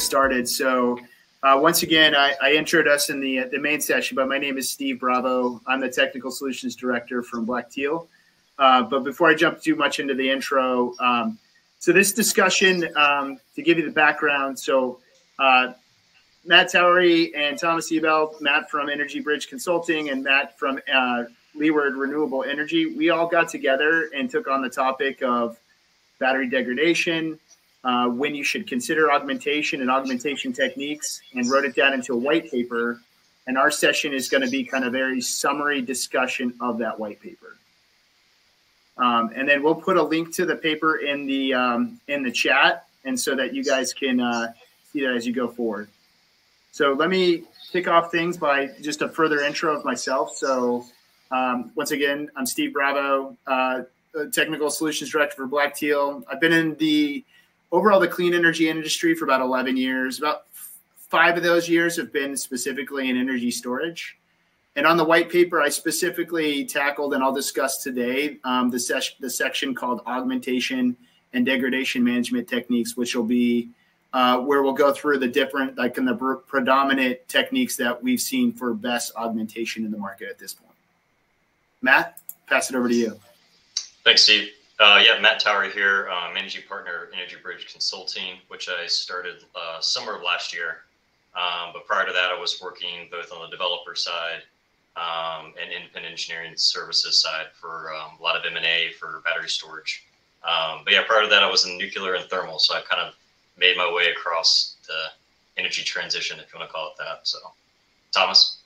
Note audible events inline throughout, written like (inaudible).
us started. So, uh, once again, I, I introed us in the the main session, but my name is Steve Bravo. I'm the Technical Solutions Director from BlackTeal. Uh, but before I jump too much into the intro, um, so this discussion, um, to give you the background, so uh, Matt Towery and Thomas Ebel, Matt from Energy Bridge Consulting and Matt from uh, Leeward Renewable Energy, we all got together and took on the topic of battery degradation, uh, when you should consider augmentation and augmentation techniques, and wrote it down into a white paper. And our session is going to be kind of very summary discussion of that white paper. Um, and then we'll put a link to the paper in the um, in the chat, and so that you guys can uh, see that as you go forward. So let me kick off things by just a further intro of myself. So um, once again, I'm Steve Bravo, uh, Technical Solutions Director for BlackTeal. I've been in the overall the clean energy industry for about 11 years. About five of those years have been specifically in energy storage. And on the white paper, I specifically tackled, and I'll discuss today, um, the, ses- the section called augmentation and degradation management techniques, which will be uh, where we'll go through the different, like in the pr- predominant techniques that we've seen for BESS augmentation in the market at this point. Matt, pass it over to you. Thanks, Steve. Uh, yeah, Matt Towery here, uh, managing partner Energy Bridge Consulting, which I started uh, summer of last year. Um, but prior to that, I was working both on the developer side um, and independent engineering services side for um, a lot of M&A for battery storage. Um, but yeah, prior to that, I was in nuclear and thermal, so I kind of made my way across the energy transition, if you want to call it that. So, Thomas.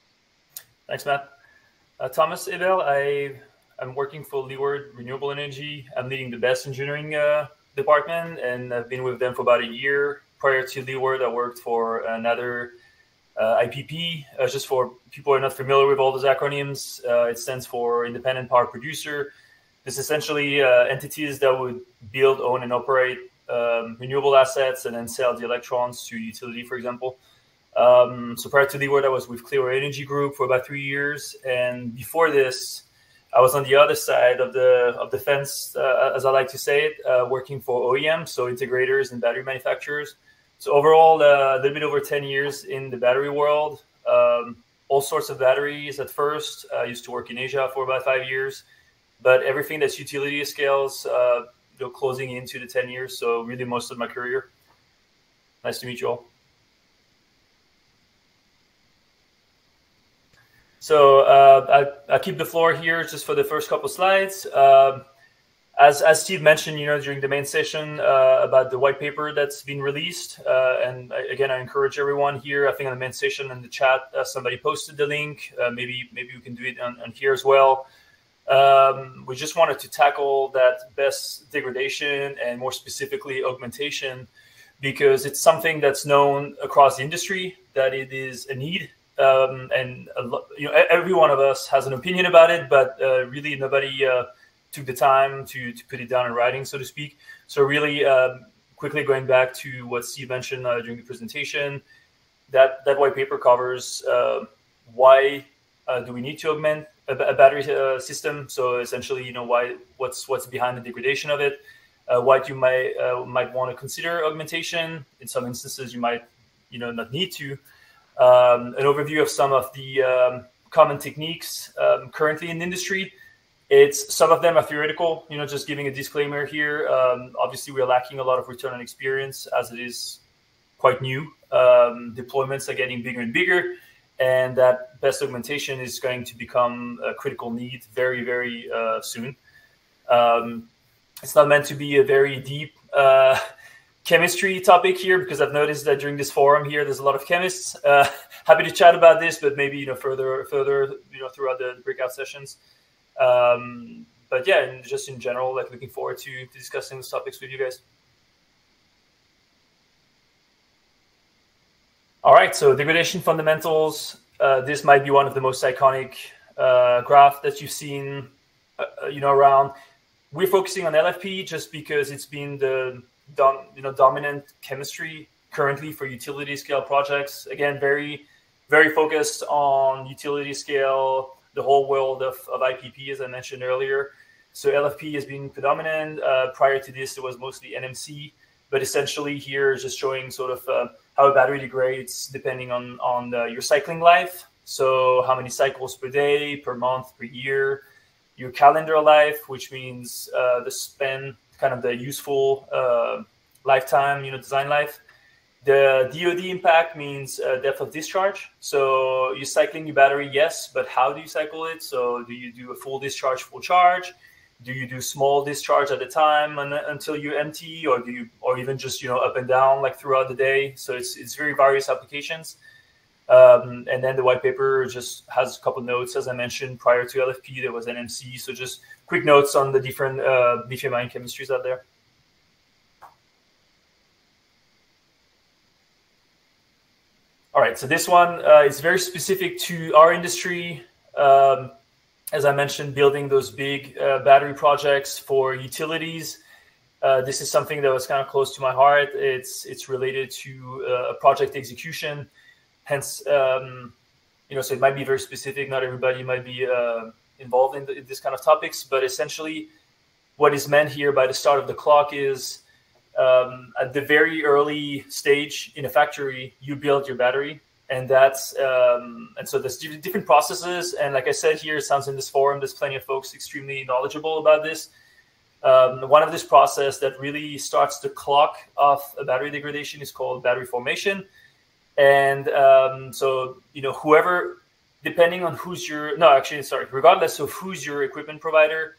Thanks, Matt. Uh, Thomas Ebel, I am working for Leeward Renewable Energy. I'm leading the BESS engineering uh, department, and I've been with them for about a year. Prior to Leeward, I worked for another uh, IPP. Uh, just for people who are not familiar with all those acronyms, uh, it stands for Independent Power Producer. This essentially uh, entities that would build, own, and operate um, renewable assets and then sell the electrons to utility, for example. Um, so prior to Leeward, I was with Clear Energy Group for about three years, and before this, I was on the other side of the of the fence, uh, as I like to say it, uh, working for OEM, so integrators and battery manufacturers. So overall, uh, a little bit over ten years in the battery world. Um, all sorts of batteries at first. I used to work in Asia for about five years, but everything that's utility scales, uh, you know, closing into the ten years. So really, most of my career. Nice to meet you all. So uh, I, I keep the floor here just for the first couple slides. Uh, as, as Steve mentioned, you know, during the main session uh, about the white paper that's been released, uh, and I, again, I encourage everyone here. I think on the main session in the chat, uh, somebody posted the link. Uh, maybe maybe we can do it on, on here as well. Um, we just wanted to tackle that BESS degradation and more specifically augmentation because it's something that's known across the industry that it is a need um, and you know every one of us has an opinion about it, but uh, really nobody uh, took the time to to put it down in writing, so to speak. So really, um, quickly going back to what Steve mentioned uh, during the presentation, that that white paper covers uh, why uh, do we need to augment a, a battery uh, system. So essentially, you know why what's what's behind the degradation of it. what you might might want to consider augmentation. In some instances, you might you know not need to um, an overview of some of the um, common techniques um, currently in the industry. It's some of them are theoretical. You know, just giving a disclaimer here. Um, obviously, we're lacking a lot of return on experience as it is quite new. Um, deployments are getting bigger and bigger, and that BESS augmentation is going to become a critical need very, very uh, soon. Um, it's not meant to be a very deep uh, chemistry topic here because I've noticed that during this forum here, there's a lot of chemists. Uh, (laughs) happy to chat about this, but maybe you know further, further, you know, throughout the, breakout sessions. Um, but yeah, and just in general, like looking forward to, to discussing these topics with you guys. All right, so degradation fundamentals. Uh, this might be one of the most iconic uh, graph that you've seen, uh, you know, around. We're focusing on LFP just because it's been the dom, you know dominant chemistry currently for utility scale projects. Again, very very focused on utility scale, the whole world of, of IPP, as I mentioned earlier. So LFP has been predominant. Uh, prior to this, it was mostly NMC, but essentially here is just showing sort of uh, how a battery degrades depending on on the, your cycling life. So how many cycles per day, per month, per year, your calendar life, which means uh, the span, kind of the useful uh, lifetime, you know, design life. The DoD impact means uh, depth of discharge. So you're cycling your battery, yes, but how do you cycle it? So do you do a full discharge, full charge? Do you do small discharge at a time and, until you empty, or do you, or even just you know up and down like throughout the day? So it's it's very various applications. Um, and then the white paper just has a couple notes, as I mentioned prior to LFP. There was NMC, so just quick notes on the different uh, lithium-ion chemistries out there. All right, so this one uh, is very specific to our industry. Um, as I mentioned, building those big uh, battery projects for utilities. Uh, this is something that was kind of close to my heart. It's it's related to uh, project execution, hence um, you know so it might be very specific. Not everybody might be uh, involved in, the, in this kind of topics, but essentially, what is meant here by the start of the clock is um, at the very early stage in a factory, you build your battery, and that's um, and so there's different processes. And like I said here, it sounds in this forum, there's plenty of folks extremely knowledgeable about this. Um, one of this process that really starts the clock of a battery degradation is called battery formation. And um, so you know whoever, depending on who's your no actually sorry, regardless of who's your equipment provider,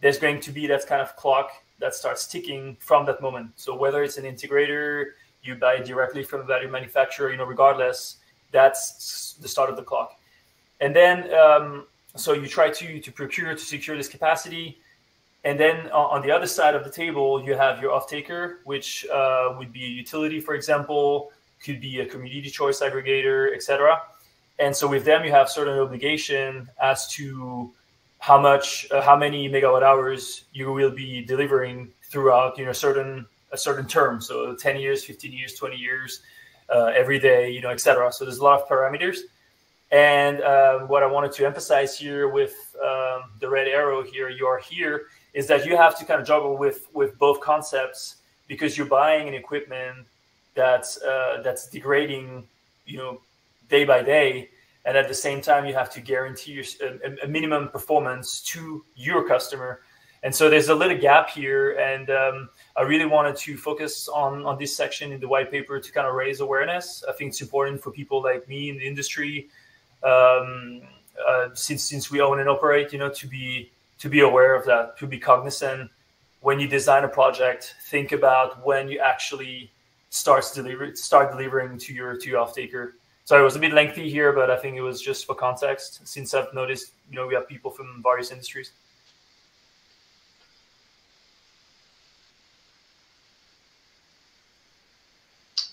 there's going to be that kind of clock that starts ticking from that moment. So whether it's an integrator, you buy directly from a battery manufacturer, you know, regardless, that's the start of the clock. And then, um, so you try to to procure to secure this capacity, and then on the other side of the table, you have your off-taker, which uh, would be a utility, for example, could be a community choice aggregator, etc. And so with them, you have certain obligation as to how much, uh, how many megawatt hours you will be delivering throughout, you know, certain a certain term. So 10 years, 15 years, 20 years, uh, every day, you know, etc. So there's a lot of parameters. And uh, what I wanted to emphasize here with um, the red arrow here, you are here, is that you have to kind of juggle with with both concepts because you're buying an equipment that's uh, that's degrading, you know, day by day, and at the same time you have to guarantee your, a, a, minimum performance to your customer. And so there's a little gap here and um, i really wanted to focus on on this section in the white paper to kind of raise awareness. I think it's important for people like me in the industry um, uh, since since we own and operate you know to be to be aware of that to be cognizant. When you design a project think about when you actually starts deliver start delivering to your to your off taker Sorry, it was a bit lengthy here, but I think it was just for context. Since I've noticed, you know, we have people from various industries.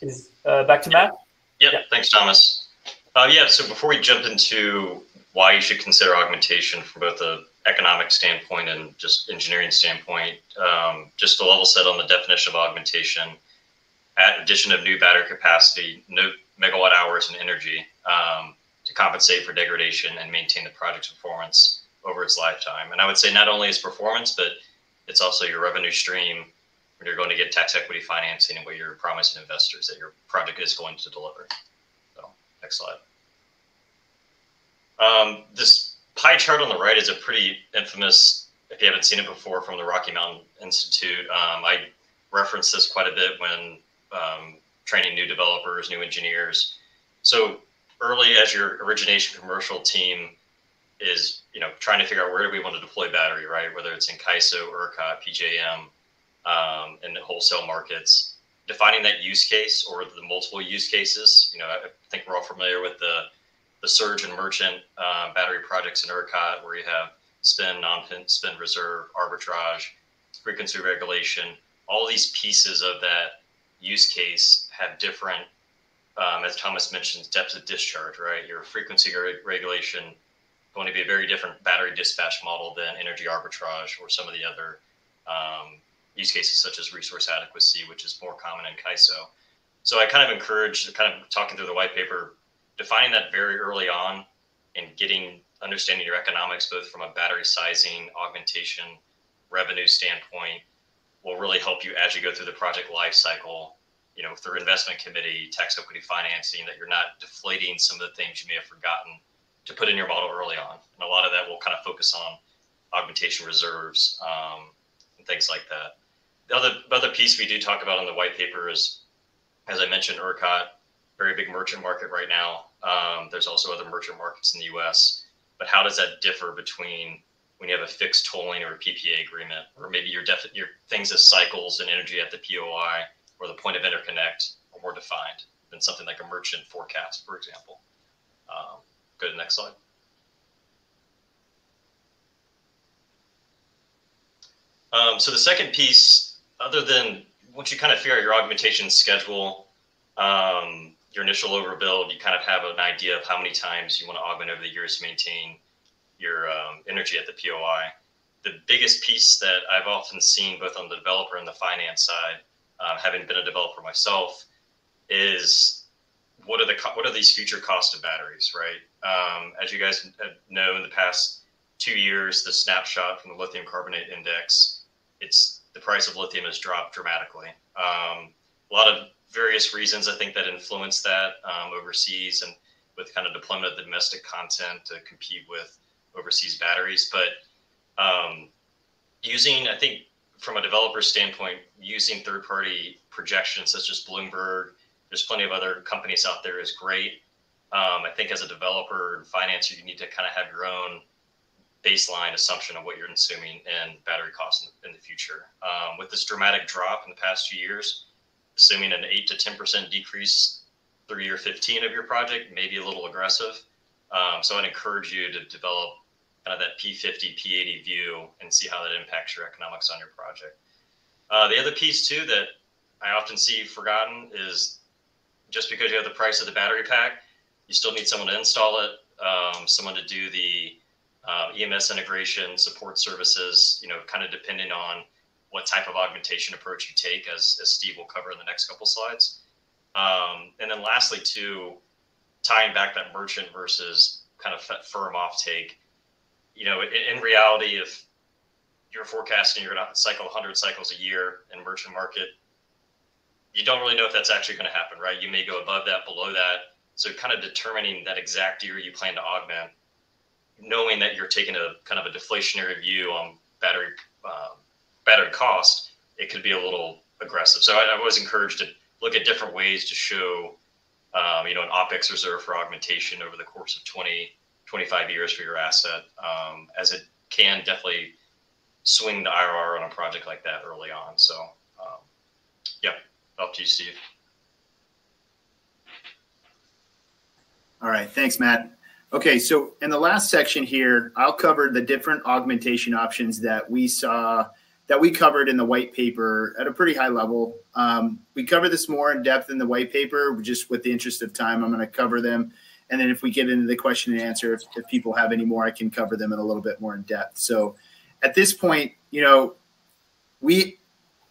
Is uh, back to. Matt? Yep. Yeah. Thanks, Thomas. Uh, yeah. So before we jump into why you should consider augmentation from both the economic standpoint and just engineering standpoint, um, just a level set on the definition of augmentation. At addition of new battery capacity, no megawatt hours in energy um, to compensate for degradation and maintain the project's performance over its lifetime. And I would say not only its performance, but it's also your revenue stream when you're going to get tax equity financing and what you're promising investors that your project is going to deliver. So, next slide. Um, this pie chart on the right is a pretty infamous, if you haven't seen it before, from the Rocky Mountain Institute. Um, I reference this quite a bit when um, training new developers, new engineers. So early as your origination commercial team is, you know, trying to figure out where do we want to deploy battery, right? Whether it's in CAISO, ERCOT, PJM, um, and the wholesale markets, defining that use case or the multiple use cases. You know, I think we're all familiar with the the surge and merchant uh, battery projects in ERCOT, where you have spin, non-spin reserve, arbitrage, frequency regulation, all these pieces of that use case have different, um, as Thomas mentioned, depths of discharge, right? Your frequency regulation going to be a very different battery dispatch model than energy arbitrage or some of the other um, use cases such as resource adequacy, which is more common in CAISO. So I kind of encourage, kind of talking through the white paper, defining that very early on and getting understanding your economics, both from a battery sizing, augmentation, revenue standpoint, will really help you as you go through the project life cycle you know, through investment committee, tax equity financing, that you're not deflating some of the things you may have forgotten to put in your model early on. And a lot of that will kind of focus on augmentation reserves um, and things like that. The other, other piece we do talk about in the white paper is, as I mentioned, ERCOT, very big merchant market right now. Um, there's also other merchant markets in the U.S. But how does that differ between when you have a fixed tolling or a PPA agreement, or maybe your, def- your things as cycles and energy at the POI or the point of interconnect are more defined than something like a merchant forecast, for example. Um, go to the next slide. Um, so the second piece, other than once you kind of figure out your augmentation schedule, um, your initial overbuild, you kind of have an idea of how many times you want to augment over the years to maintain your um, energy at the POI. The biggest piece that I've often seen both on the developer and the finance side, uh, having been a developer myself, is what are the what are these future costs of batteries, right? Um, as you guys know, in the past two years, the snapshot from the lithium carbonate index, it's the price of lithium has dropped dramatically. Um, a lot of various reasons I think that influence that um, overseas and with kind of deployment of the domestic content to compete with overseas batteries. But um, using, I think, from a developer standpoint, using third-party projections such as Bloomberg, there's plenty of other companies out there is great. Um, I think as a developer and financer, you need to kind of have your own baseline assumption of what you're assuming and battery costs in, in the future. Um, with this dramatic drop in the past few years, assuming an 8 to 10% decrease through year 15 of your project may be a little aggressive. Um, so I'd encourage you to develop kind of that P50, P80 view and see how that impacts your economics on your project. Uh, the other piece too that I often see forgotten is just because you have the price of the battery pack, you still need someone to install it, um, someone to do the uh, EMS integration, support services, you know, kind of depending on what type of augmentation approach you take, as, as Steve will cover in the next couple slides. Um, and then lastly, too, tying back that merchant versus kind of firm offtake you know, in, in reality, if you're forecasting you're going to cycle 100 cycles a year in merchant market, you don't really know if that's actually going to happen, right? You may go above that, below that. So, kind of determining that exact year you plan to augment, knowing that you're taking a kind of a deflationary view on battery uh, battery cost, it could be a little aggressive. So, I, I was encouraged to look at different ways to show, um, you know, an OPEX reserve for augmentation over the course of 20, 25 years for your asset, um, as it can definitely swing the IRR on a project like that early on. So, um, yeah, up to you, Steve. All right, thanks, Matt. Okay, so in the last section here, I'll cover the different augmentation options that we saw that we covered in the white paper at a pretty high level. Um, we cover this more in depth in the white paper, just with the interest of time. I'm going to cover them and then if we get into the question and answer, if, if people have any more, I can cover them in a little bit more in depth. So at this point, you know, we,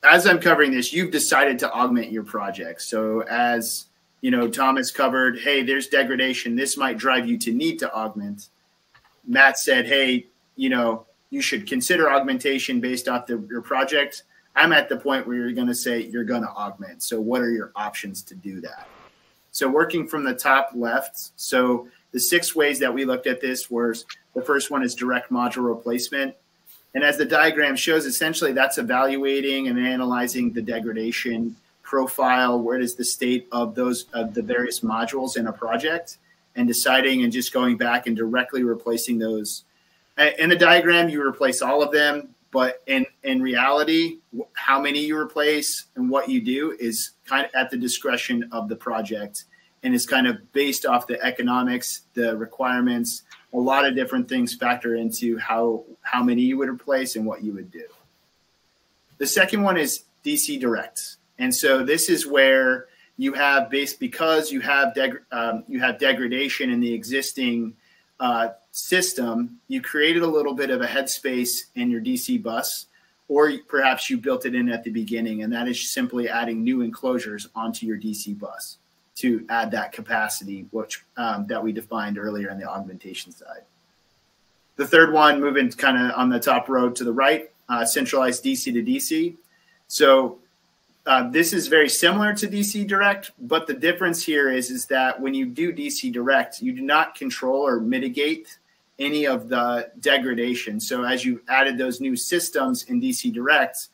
as I'm covering this, you've decided to augment your project. So as you know, Thomas covered, hey, there's degradation. This might drive you to need to augment. Matt said, hey, you know, you should consider augmentation based off the, your project. I'm at the point where you're going to say you're going to augment. So, what are your options to do that? So working from the top left, so the six ways that we looked at this was the first one is direct module replacement. And as the diagram shows, essentially that's evaluating and analyzing the degradation profile, where is the state of those of the various modules in a project, and deciding and just going back and directly replacing those. In the diagram, you replace all of them but in in reality how many you replace and what you do is kind of at the discretion of the project. And is kind of based off the economics the requirements a lot of different things factor into how how many you would replace and what you would do. The second one is dc direct. And so this is where you have base because you have deg, um, you have degradation in the existing uh, system, you created a little bit of a headspace in your DC bus, or perhaps you built it in at the beginning, and that is simply adding new enclosures onto your DC bus to add that capacity, which um, that we defined earlier on the augmentation side. The third one, moving kind of on the top row to the right, uh, centralized DC to DC. So uh, this is very similar to DC Direct, but the difference here is is that when you do DC Direct, you do not control or mitigate any of the degradation. So as you added those new systems in DC Direct,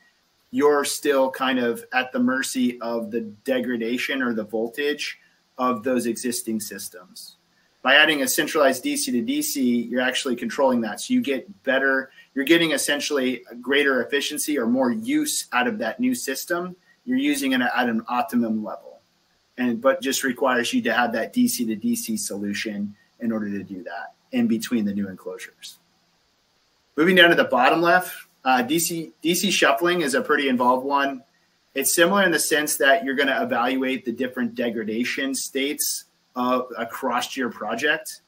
you're still kind of at the mercy of the degradation or the voltage of those existing systems. By adding a centralized DC to DC, you're actually controlling that. So you get better, you're getting essentially greater efficiency or more use out of that new system. You're using it at an optimum level. And but just requires you to have that DC to DC solution in order to do that in between the new enclosures. Moving down to the bottom left, uh, DC DC shuffling is a pretty involved one. It's similar in the sense that you're going to evaluate the different degradation states uh, across your project.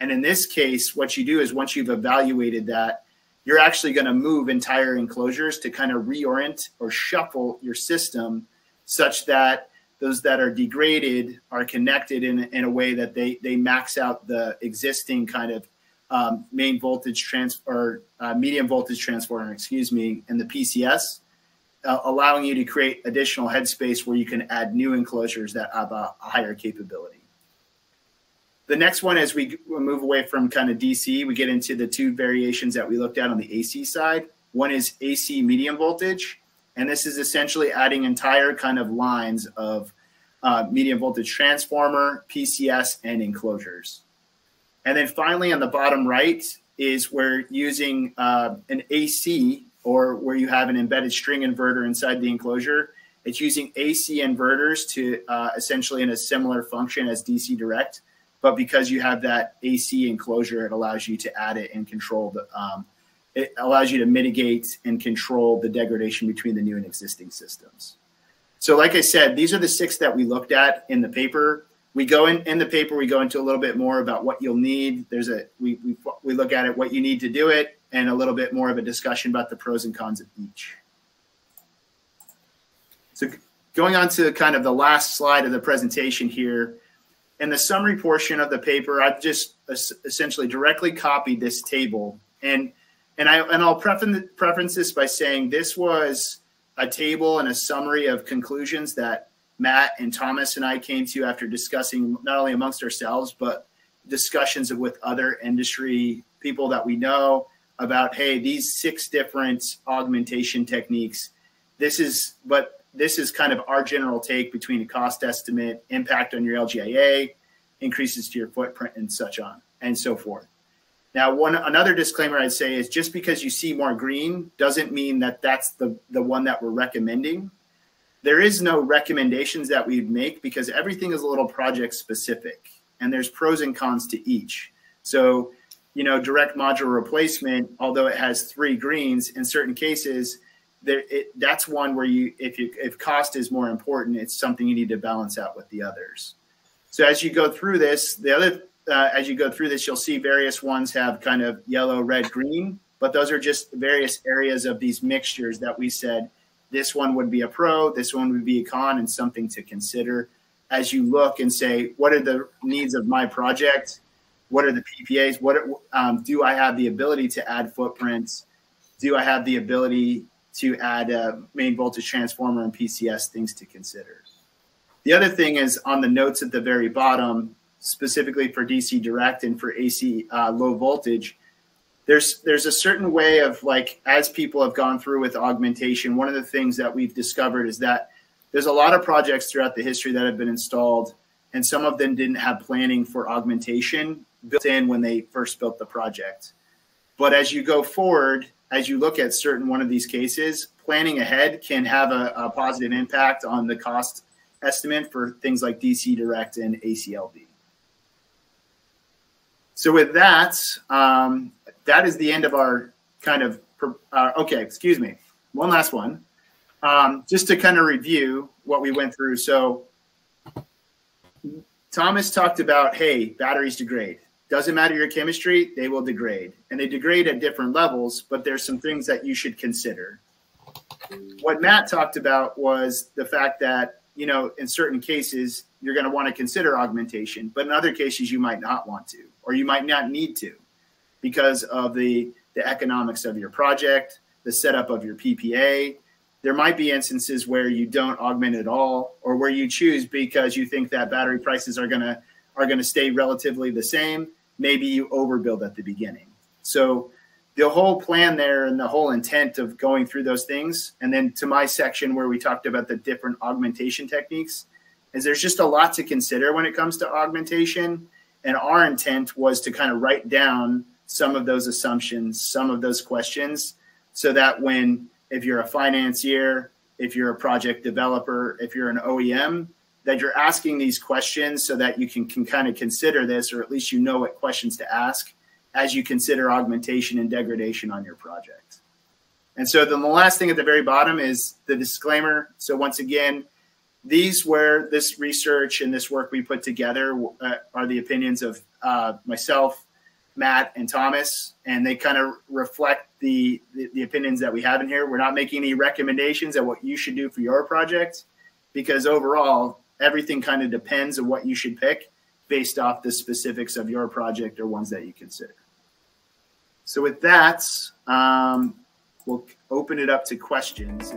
And in this case, what you do is once you've evaluated that, you're actually going to move entire enclosures to kind of reorient or shuffle your system such that those that are degraded are connected in, in a way that they, they max out the existing kind of um, main voltage transfer, uh, medium voltage transformer, excuse me, in the PCS, uh, allowing you to create additional headspace where you can add new enclosures that have a, a higher capability. The next one, as we move away from kind of DC, we get into the two variations that we looked at on the AC side. One is AC medium voltage, and this is essentially adding entire kind of lines of uh, medium voltage transformer, PCS, and enclosures. And then finally, on the bottom right is where using uh, an AC or where you have an embedded string inverter inside the enclosure. It's using AC inverters to uh, essentially in a similar function as DC direct, but because you have that AC enclosure, it allows you to add it and control the. Um, it allows you to mitigate and control the degradation between the new and existing systems. So, like I said, these are the six that we looked at in the paper. We go in in the paper we go into a little bit more about what you'll need. There's a we, we we look at it what you need to do it and a little bit more of a discussion about the pros and cons of each. So going on to kind of the last slide of the presentation here. In the summary portion of the paper i've just essentially directly copied this table. And and i and i'll preference preference this by saying this was a table and a summary of conclusions that Matt and Thomas and I came to after discussing not only amongst ourselves, but discussions with other industry people that we know about, hey, these six different augmentation techniques. This is but this is kind of our general take between a cost estimate, impact on your LGIA, increases to your footprint, and such on and so forth. Now, one another disclaimer I'd say is just because you see more green doesn't mean that that's the the one that we're recommending there is no recommendations that we make because everything is a little project specific and there's pros and cons to each. So, you know, direct module replacement, although it has three greens, in certain cases, there it, that's one where you if you if cost is more important, it's something you need to balance out with the others. So as you go through this, the other uh, as you go through this, you'll see various ones have kind of yellow, red, green, but those are just various areas of these mixtures that we said this one would be a pro, this one would be a con, and something to consider as you look and say, what are the needs of my project? What are the PPAs? What um, do I have the ability to add footprints? Do I have the ability to add a main voltage transformer and PCS things to consider? The other thing is on the notes at the very bottom, specifically for DC direct and for AC uh, low voltage, there's there's a certain way of like as people have gone through with augmentation one of the things that we've discovered is that there's a lot of projects throughout the history that have been installed and some of them didn't have planning for augmentation built in when they first built the project. But as you go forward as you look at certain one of these cases planning ahead can have a, a positive impact on the cost estimate for things like dc direct and aclv so with that um, that is the end of our kind of uh, okay excuse me one last one. Um, just to kind of review what we went through. So thomas talked about hey batteries degrade. Doesn't matter your chemistry they will degrade. And they degrade at different levels but there's some things that you should consider. What matt talked about was the fact that you know in certain cases you're going to want to consider augmentation but in other cases you might not want to or you might not need to because of the, the economics of your project, the setup of your PPA, there might be instances where you don't augment at all or where you choose because you think that battery prices are going to are going to stay relatively the same. Maybe you overbuild at the beginning. So the whole plan there and the whole intent of going through those things and then to my section where we talked about the different augmentation techniques is there's just a lot to consider when it comes to augmentation and our intent was to kind of write down some of those assumptions some of those questions so that when if you're a financier, if you're a project developer, if you're an OEM, that you're asking these questions so that you can, can kind of consider this, or at least you know what questions to ask as you consider augmentation and degradation on your project. And so then the last thing at the very bottom is the disclaimer. So once again, these where this research and this work we put together uh, are the opinions of uh, myself, Matt, and Thomas, and they kind of reflect the, the, the opinions that we have in here. We're not making any recommendations of what you should do for your project, because overall, everything kind of depends on what you should pick based off the specifics of your project or ones that you consider. So with that, um, we'll open it up to questions.